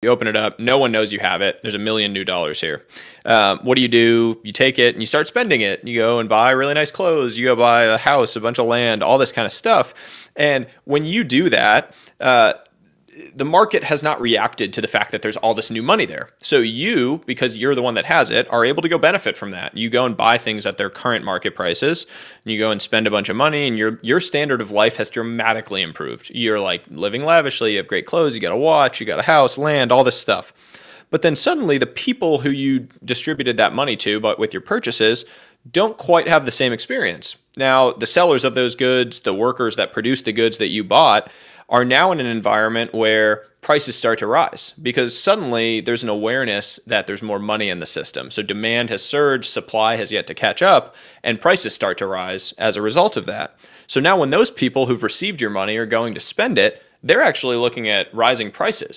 You open it up, no one knows you have it. There's a million new dollars here. Um, what do you do? You take it and you start spending it. You go and buy really nice clothes. You go buy a house, a bunch of land, all this kind of stuff. And when you do that, uh, the market has not reacted to the fact that there's all this new money there. So you, because you're the one that has it, are able to go benefit from that. You go and buy things at their current market prices. And you go and spend a bunch of money, and your your standard of life has dramatically improved. You're like living lavishly. You have great clothes. You got a watch. You got a house, land, all this stuff. But then suddenly, the people who you distributed that money to, but with your purchases, don't quite have the same experience. Now, the sellers of those goods, the workers that produce the goods that you bought, are now in an environment where prices start to rise because suddenly there's an awareness that there's more money in the system. So demand has surged, supply has yet to catch up, and prices start to rise as a result of that. So now when those people who've received your money are going to spend it, they're actually looking at rising prices.